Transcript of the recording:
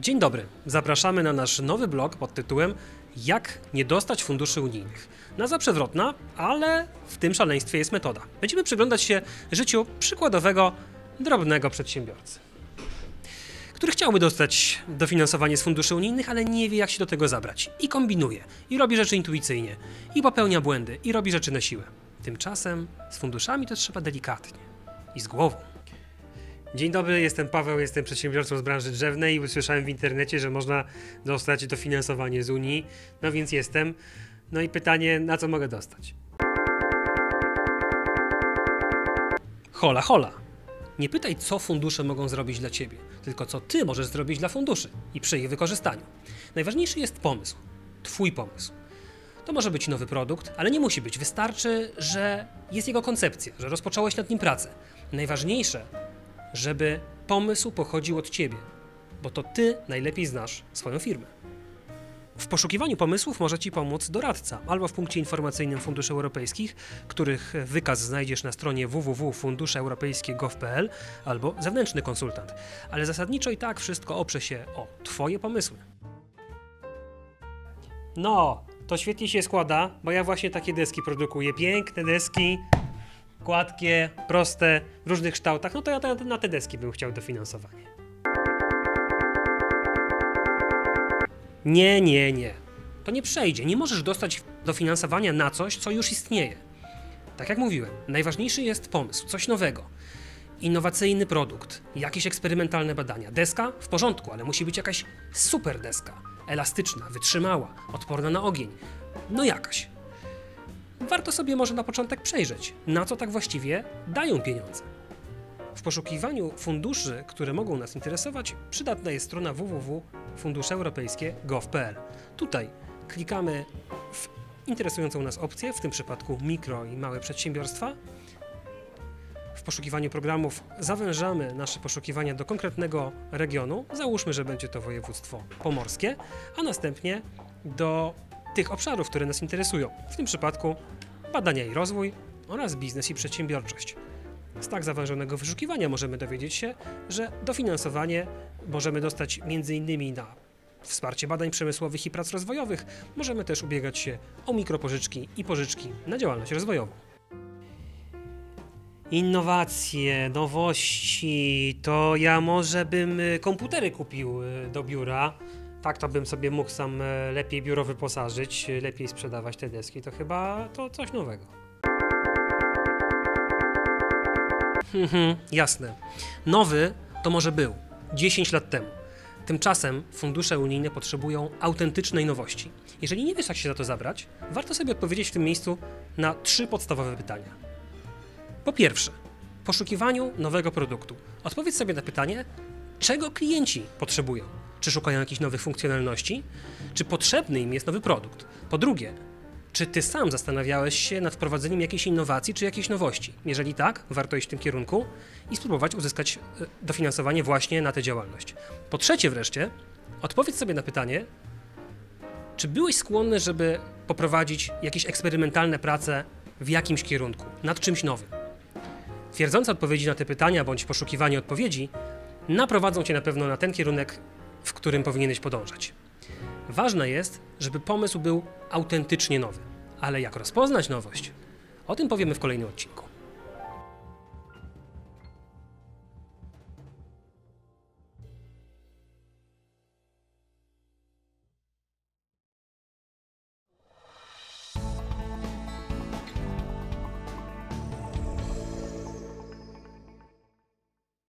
Dzień dobry. Zapraszamy na nasz nowy blog pod tytułem Jak nie dostać funduszy unijnych. Nazwa przewrotna, ale w tym szaleństwie jest metoda. Będziemy przyglądać się życiu przykładowego, drobnego przedsiębiorcy, który chciałby dostać dofinansowanie z funduszy unijnych, ale nie wie jak się do tego zabrać. I kombinuje, i robi rzeczy intuicyjnie, i popełnia błędy, i robi rzeczy na siłę. Tymczasem z funduszami to trzeba delikatnie i z głową. Dzień dobry, jestem Paweł, jestem przedsiębiorcą z branży drzewnej i usłyszałem w internecie, że można dostać dofinansowanie z Unii, no więc jestem. No i pytanie, na co mogę dostać? Hola, hola. Nie pytaj, co fundusze mogą zrobić dla ciebie, tylko co ty możesz zrobić dla funduszy i przy ich wykorzystaniu. Najważniejszy jest pomysł. Twój pomysł. To może być nowy produkt, ale nie musi być. Wystarczy, że jest jego koncepcja, że rozpocząłeś nad nim pracę. Najważniejsze, żeby pomysł pochodził od ciebie, bo to ty najlepiej znasz swoją firmę. W poszukiwaniu pomysłów może Ci pomóc doradca albo w punkcie informacyjnym Funduszy Europejskich, których wykaz znajdziesz na stronie www.funduszeuropejskie.gov.pl albo zewnętrzny konsultant. Ale zasadniczo i tak wszystko oprze się o Twoje pomysły. No, to świetnie się składa, bo ja właśnie takie deski produkuję. Piękne deski, gładkie, proste, w różnych kształtach. No to ja na te deski bym chciał dofinansowanie. Nie, nie, nie. To nie przejdzie. Nie możesz dostać dofinansowania na coś, co już istnieje. Tak jak mówiłem, najważniejszy jest pomysł, coś nowego. Innowacyjny produkt, jakieś eksperymentalne badania. Deska w porządku, ale musi być jakaś super deska. Elastyczna, wytrzymała, odporna na ogień. No jakaś. Warto sobie może na początek przejrzeć, na co tak właściwie dają pieniądze. W poszukiwaniu funduszy, które mogą nas interesować, przydatna jest strona www.funduszeuropejskie.gov.pl. Tutaj klikamy w interesującą nas opcję, w tym przypadku mikro i małe przedsiębiorstwa. W poszukiwaniu programów zawężamy nasze poszukiwania do konkretnego regionu. Załóżmy, że będzie to województwo pomorskie, a następnie do tych obszarów, które nas interesują. W tym przypadku badania i rozwój oraz biznes i przedsiębiorczość. Z tak zawężonego wyszukiwania możemy dowiedzieć się, że dofinansowanie możemy dostać m.in. na wsparcie badań przemysłowych i prac rozwojowych. Możemy też ubiegać się o mikropożyczki i pożyczki na działalność rozwojową. Innowacje, nowości, to ja może bym y, komputery kupił y, do biura. Tak to bym sobie mógł sam e, lepiej biuro wyposażyć, y, lepiej sprzedawać te deski. To chyba to coś nowego. Mhm, jasne. Nowy to może był 10 lat temu. Tymczasem fundusze unijne potrzebują autentycznej nowości. Jeżeli nie wiesz, jak się za to zabrać, warto sobie odpowiedzieć w tym miejscu na trzy podstawowe pytania. Po pierwsze, poszukiwaniu nowego produktu. Odpowiedz sobie na pytanie, czego klienci potrzebują. Czy szukają jakichś nowych funkcjonalności? Czy potrzebny im jest nowy produkt? Po drugie, czy ty sam zastanawiałeś się nad wprowadzeniem jakiejś innowacji czy jakiejś nowości? Jeżeli tak, warto iść w tym kierunku i spróbować uzyskać e, dofinansowanie właśnie na tę działalność. Po trzecie wreszcie, odpowiedz sobie na pytanie, czy byłeś skłonny, żeby poprowadzić jakieś eksperymentalne prace w jakimś kierunku, nad czymś nowym? Twierdzące odpowiedzi na te pytania bądź poszukiwanie odpowiedzi naprowadzą cię na pewno na ten kierunek, w którym powinieneś podążać. Ważne jest, żeby pomysł był autentycznie nowy. Ale jak rozpoznać nowość? O tym powiemy w kolejnym odcinku.